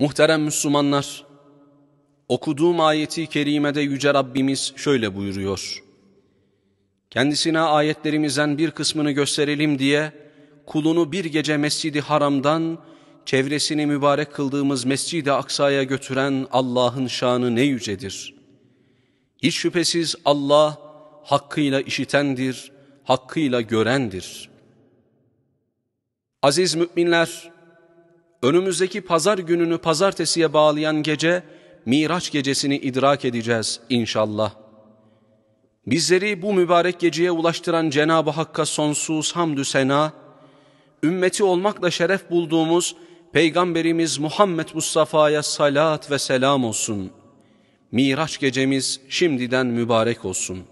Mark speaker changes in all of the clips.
Speaker 1: Muhterem Müslümanlar, okuduğum ayeti kerimede Yüce Rabbimiz şöyle buyuruyor. Kendisine ayetlerimizden bir kısmını gösterelim diye kulunu bir gece Mescidi Haram'dan çevresini mübarek kıldığımız Mescid-i Aksa'ya götüren Allah'ın şanı ne yücedir. Hiç şüphesiz Allah hakkıyla işitendir, hakkıyla görendir. Aziz müminler, önümüzdeki pazar gününü pazartesiye bağlayan gece, Miraç gecesini idrak edeceğiz inşallah. Bizleri bu mübarek geceye ulaştıran Cenab-ı Hakk'a sonsuz hamdü sena, ümmeti olmakla şeref bulduğumuz Peygamberimiz Muhammed Mustafa'ya salat ve selam olsun. Miraç gecemiz şimdiden mübarek olsun.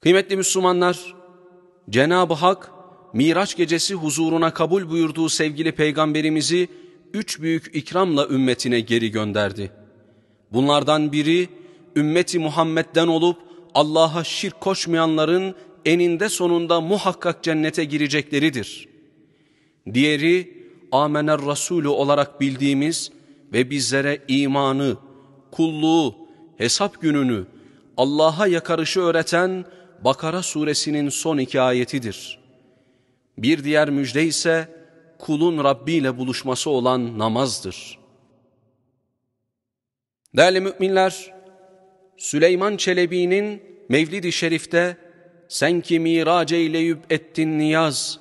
Speaker 1: Kıymetli Müslümanlar, Cenab-ı Hak, Miraç gecesi huzuruna kabul buyurduğu sevgili Peygamberimizi üç büyük ikramla ümmetine geri gönderdi. Bunlardan biri, ümmeti Muhammed'den olup Allah'a şirk koşmayanların eninde sonunda muhakkak cennete girecekleridir. Diğeri, Amener Resulü olarak bildiğimiz ve bizlere imanı, kulluğu, hesap gününü, Allah'a yakarışı öğreten Bakara suresinin son iki ayetidir. Bir diğer müjde ise kulun Rabbi ile buluşması olan namazdır. Değerli müminler, Süleyman Çelebi'nin Mevlid-i Şerif'te sen ki mirac eyleyüp ettin niyaz,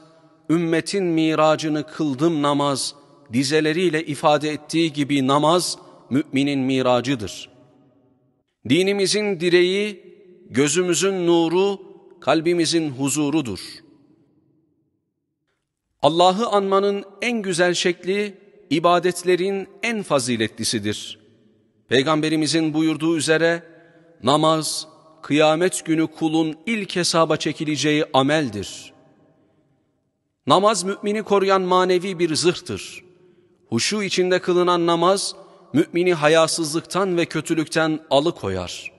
Speaker 1: ümmetin miracını kıldım namaz, dizeleriyle ifade ettiği gibi namaz, müminin miracıdır. Dinimizin direği, gözümüzün nuru, kalbimizin huzurudur. Allah'ı anmanın en güzel şekli, ibadetlerin en faziletlisidir. Peygamberimizin buyurduğu üzere, namaz, kıyamet günü kulun ilk hesaba çekileceği ameldir. Namaz mümini koruyan manevi bir zırhtır. Huşu içinde kılınan namaz, mümini hayasızlıktan ve kötülükten alıkoyar.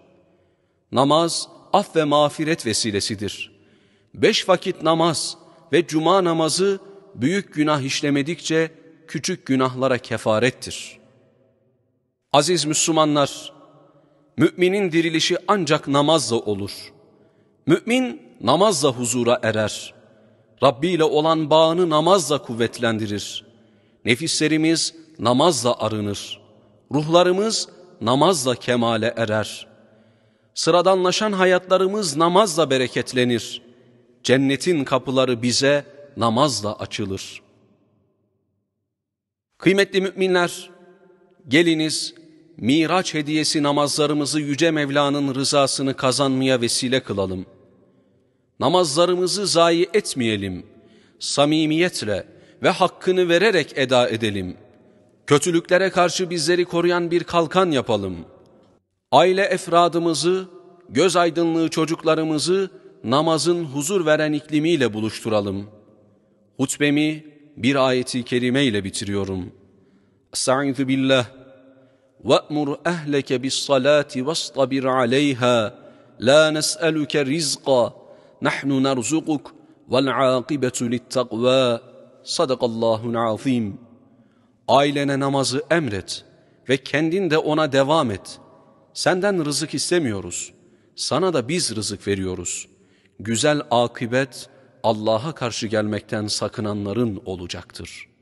Speaker 1: Namaz, af ve mağfiret vesilesidir. Beş vakit namaz ve cuma namazı büyük günah işlemedikçe küçük günahlara kefarettir. Aziz Müslümanlar, müminin dirilişi ancak namazla olur. Mümin namazla huzura erer. Rabbi ile olan bağını namazla kuvvetlendirir. Nefislerimiz namazla arınır. Ruhlarımız namazla kemale erer. Sıradanlaşan hayatlarımız namazla bereketlenir. Cennetin kapıları bize namazla açılır. Kıymetli müminler, geliniz Miraç hediyesi namazlarımızı Yüce Mevla'nın rızasını kazanmaya vesile kılalım. Namazlarımızı zayi etmeyelim, samimiyetle ve hakkını vererek eda edelim. Kötülüklere karşı bizleri koruyan bir kalkan yapalım. Aile efradımızı, göz aydınlığı çocuklarımızı namazın huzur veren iklimiyle buluşturalım. Hutbemi bir ayeti kerime ile bitiriyorum. Estaizu billah. وَأْمُرْ أَهْلَكَ بِالصَّلَاةِ وَاصْطَبِرْ عَلَيْهَا لَا نَسْأَلُكَ رِزْقًا نَحْنُ نَرْزُقُكَ وَالْعَاقِبَةُ لِلتَّقْوَى Sadakallahun azim. Ailene namazı emret ve kendin de ona devam et. Senden rızık istemiyoruz. Sana da biz rızık veriyoruz. Güzel akibet Allah'a karşı gelmekten sakınanların olacaktır.''